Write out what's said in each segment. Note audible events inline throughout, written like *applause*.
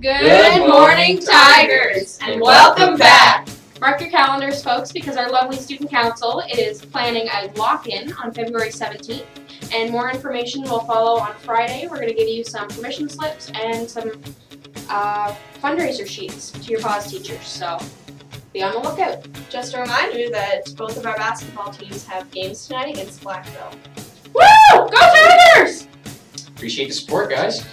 Good morning, Tigers, and welcome back. Mark your calendars, folks, because our lovely student council is planning a lock-in on February 17th, and more information will follow on Friday. We're going to give you some permission slips and some uh, fundraiser sheets to your pause teachers, so be on the lookout. Just a reminder that both of our basketball teams have games tonight against Blackville. Woo! Go Tigers! Appreciate the support, guys.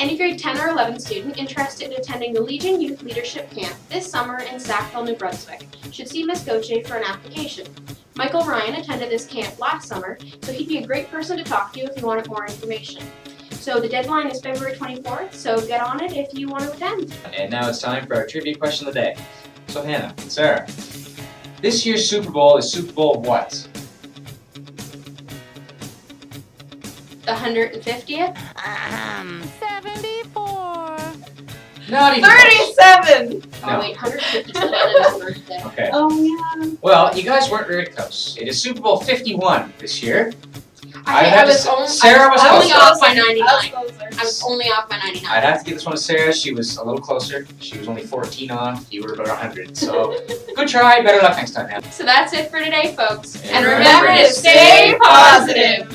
Any grade 10 or 11 student interested in attending the Legion Youth Leadership Camp this summer in Sackville, New Brunswick should see Miss Goche for an application. Michael Ryan attended this camp last summer, so he'd be a great person to talk to if you wanted more information. So the deadline is February 24th, so get on it if you want to attend. And now it's time for our trivia question of the day. So Hannah, and Sarah, this year's Super Bowl is Super Bowl what? The 150th? Um, 74. Not even Thirty-seven. Oh No. wait, 150 is Lenon's birthday. Okay. Oh yeah. Well, you guys weren't very close. It is Super Bowl 51 this year. I, had I to was say- only, Sarah I was only closer. off by 99. I was. I was only off by 99. I'd have to give this one to Sarah. She was a little closer. She was only 14 off. You were about 100. So *laughs* good try. Better luck next time, Hannah. So that's it for today, folks. And And remember to stay positive.